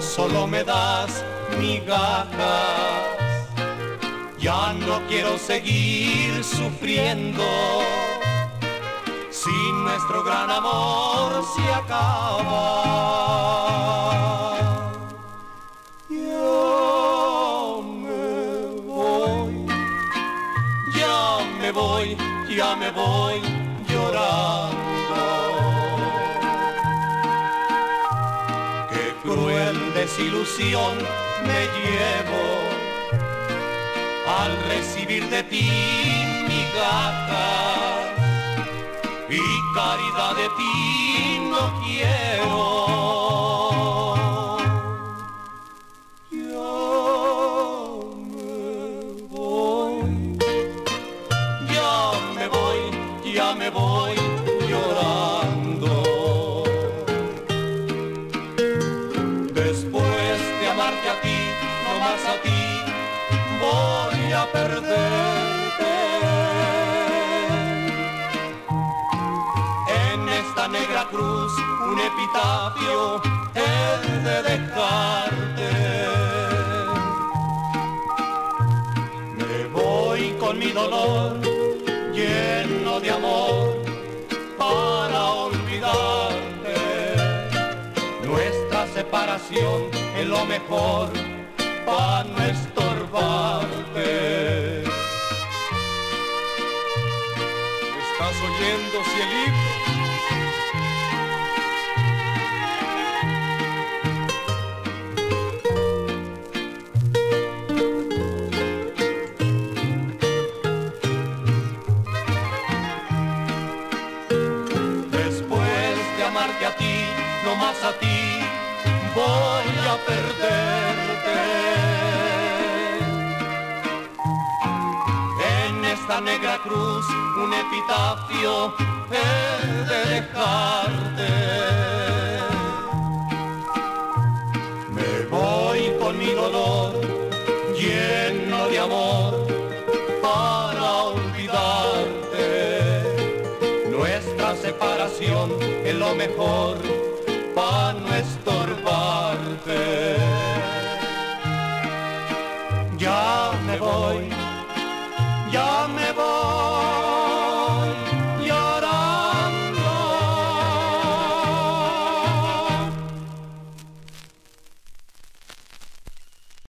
solo me das migajas. Ya no quiero seguir sufriendo si nuestro gran amor se acaba. Ya me voy, ya me voy, ya me voy Cruel desilusión me llevo al recibir de ti migajas y caridad de ti no quiero. Ya me voy, ya me voy, ya me voy Después de amarte a ti, no más a ti, voy a perderte. En esta negra cruz un epitafio he de dejarte. Me voy con mi dolor lleno de amor Separación es lo mejor para no estorbarte. ¿Estás oyendo, cielito? Después de amarte a ti, no más a ti, voy a perderte. En esta negra cruz un epitafio he de dejarte. Me voy con mi dolor lleno de amor para olvidarte. Nuestra separación es lo mejor para no estorbarte. Ya me voy, ya me